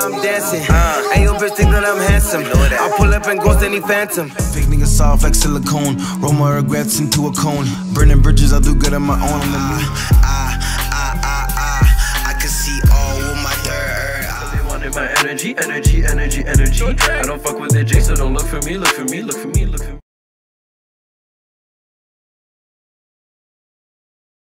I'm dancing. Uh, Ain't your bitch think that I'm handsome. I pull up and ghost any phantom. Fake niggas soft like silicone. Roll my regrets into a cone. Burning bridges, I do good on my own. I'm the ah, ah, ah, can see all my third eye. wantin' my energy, energy, energy, energy. I don't fuck with the J, so don't look for me, look for me, look for me, look for me.